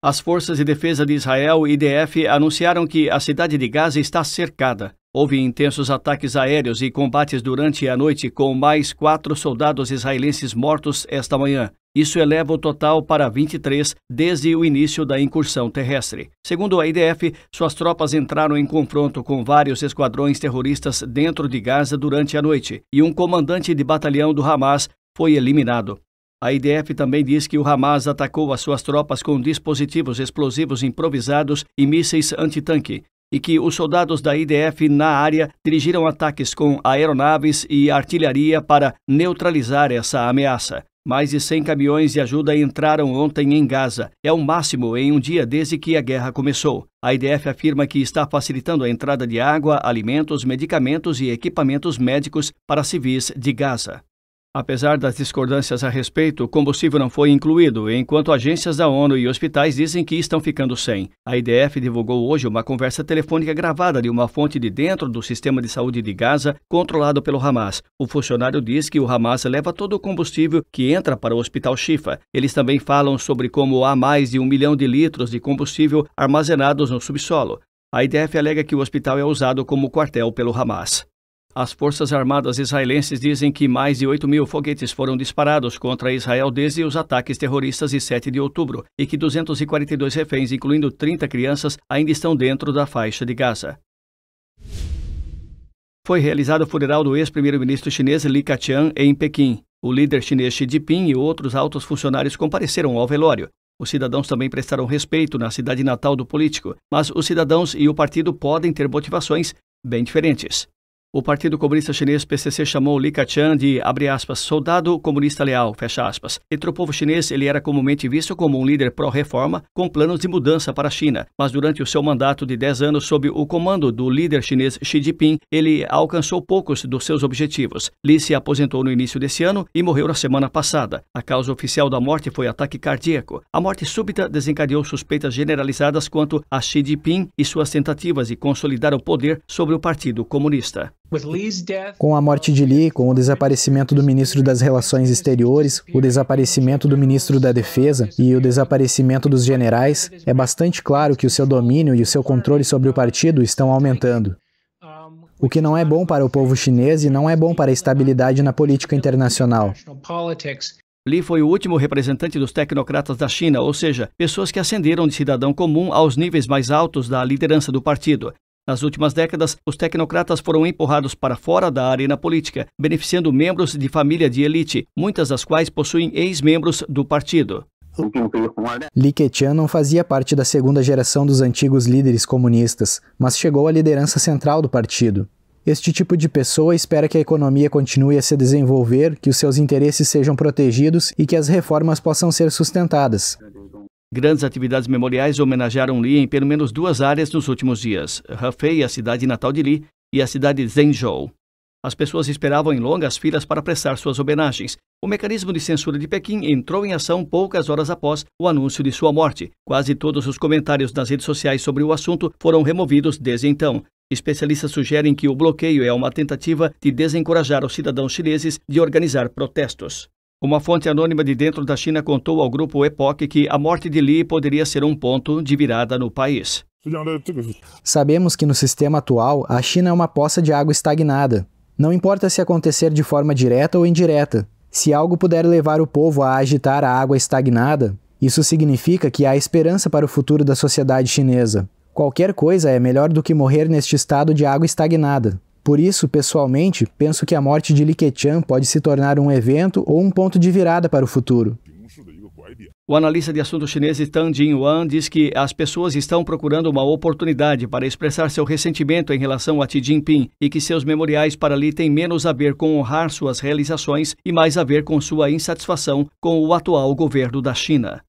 As forças de defesa de Israel, IDF, anunciaram que a cidade de Gaza está cercada. Houve intensos ataques aéreos e combates durante a noite, com mais quatro soldados israelenses mortos esta manhã. Isso eleva o total para 23 desde o início da incursão terrestre. Segundo a IDF, suas tropas entraram em confronto com vários esquadrões terroristas dentro de Gaza durante a noite, e um comandante de batalhão do Hamas foi eliminado. A IDF também diz que o Hamas atacou as suas tropas com dispositivos explosivos improvisados e mísseis antitanque, e que os soldados da IDF na área dirigiram ataques com aeronaves e artilharia para neutralizar essa ameaça. Mais de 100 caminhões de ajuda entraram ontem em Gaza. É o máximo em um dia desde que a guerra começou. A IDF afirma que está facilitando a entrada de água, alimentos, medicamentos e equipamentos médicos para civis de Gaza. Apesar das discordâncias a respeito, o combustível não foi incluído, enquanto agências da ONU e hospitais dizem que estão ficando sem. A IDF divulgou hoje uma conversa telefônica gravada de uma fonte de dentro do sistema de saúde de Gaza, controlado pelo Hamas. O funcionário diz que o Hamas leva todo o combustível que entra para o hospital Shifa. Eles também falam sobre como há mais de um milhão de litros de combustível armazenados no subsolo. A IDF alega que o hospital é usado como quartel pelo Hamas. As Forças Armadas israelenses dizem que mais de 8 mil foguetes foram disparados contra Israel desde os ataques terroristas de 7 de outubro e que 242 reféns, incluindo 30 crianças, ainda estão dentro da faixa de Gaza. Foi realizado o funeral do ex-primeiro-ministro chinês Li Keqiang em Pequim. O líder chinês Xi Jinping e outros altos funcionários compareceram ao velório. Os cidadãos também prestaram respeito na cidade natal do político, mas os cidadãos e o partido podem ter motivações bem diferentes. O Partido Comunista Chinês PCC chamou Li Keqiang de, aspas, soldado comunista leal. Entre o povo chinês, ele era comumente visto como um líder pró-reforma, com planos de mudança para a China. Mas durante o seu mandato de 10 anos sob o comando do líder chinês Xi Jinping, ele alcançou poucos dos seus objetivos. Li se aposentou no início desse ano e morreu na semana passada. A causa oficial da morte foi ataque cardíaco. A morte súbita desencadeou suspeitas generalizadas quanto a Xi Jinping e suas tentativas de consolidar o poder sobre o Partido Comunista. Com a morte de Lee, com o desaparecimento do ministro das Relações Exteriores, o desaparecimento do ministro da Defesa e o desaparecimento dos generais, é bastante claro que o seu domínio e o seu controle sobre o partido estão aumentando. O que não é bom para o povo chinês e não é bom para a estabilidade na política internacional. Li foi o último representante dos tecnocratas da China, ou seja, pessoas que ascenderam de cidadão comum aos níveis mais altos da liderança do partido. Nas últimas décadas, os tecnocratas foram empurrados para fora da arena política, beneficiando membros de família de elite, muitas das quais possuem ex-membros do partido. Li Keqiang não fazia parte da segunda geração dos antigos líderes comunistas, mas chegou à liderança central do partido. Este tipo de pessoa espera que a economia continue a se desenvolver, que os seus interesses sejam protegidos e que as reformas possam ser sustentadas. Grandes atividades memoriais homenagearam Li em pelo menos duas áreas nos últimos dias: Hefei, a cidade natal de Li, e a cidade de Zhengzhou. As pessoas esperavam em longas filas para prestar suas homenagens. O mecanismo de censura de Pequim entrou em ação poucas horas após o anúncio de sua morte. Quase todos os comentários nas redes sociais sobre o assunto foram removidos desde então. Especialistas sugerem que o bloqueio é uma tentativa de desencorajar os cidadãos chineses de organizar protestos. Uma fonte anônima de dentro da China contou ao grupo Epoch que a morte de Li poderia ser um ponto de virada no país. Sabemos que no sistema atual, a China é uma poça de água estagnada. Não importa se acontecer de forma direta ou indireta. Se algo puder levar o povo a agitar a água estagnada, isso significa que há esperança para o futuro da sociedade chinesa. Qualquer coisa é melhor do que morrer neste estado de água estagnada. Por isso, pessoalmente, penso que a morte de Li Keqiang pode se tornar um evento ou um ponto de virada para o futuro. O analista de assuntos chineses Tang Jinhuan diz que as pessoas estão procurando uma oportunidade para expressar seu ressentimento em relação a Xi Jinping e que seus memoriais para Li têm menos a ver com honrar suas realizações e mais a ver com sua insatisfação com o atual governo da China.